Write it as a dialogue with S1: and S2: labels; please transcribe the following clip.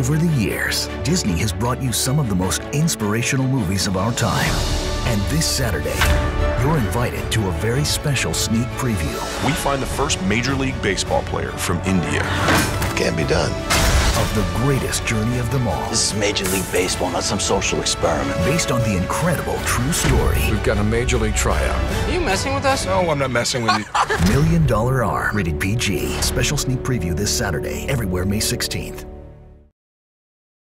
S1: Over the years, Disney has brought you some of the most inspirational movies of our time. And this Saturday, you're invited to a very special sneak preview.
S2: We find the first Major League Baseball player from India.
S3: Can't be done.
S1: Of the greatest journey of them all.
S4: This is Major League Baseball, not some social experiment.
S1: Based on the incredible true story.
S5: We've got a Major League tryout.
S6: Are you messing with us?
S2: No, I'm not messing with you.
S1: Million Dollar Arm, rated PG. Special sneak preview this Saturday, everywhere May 16th.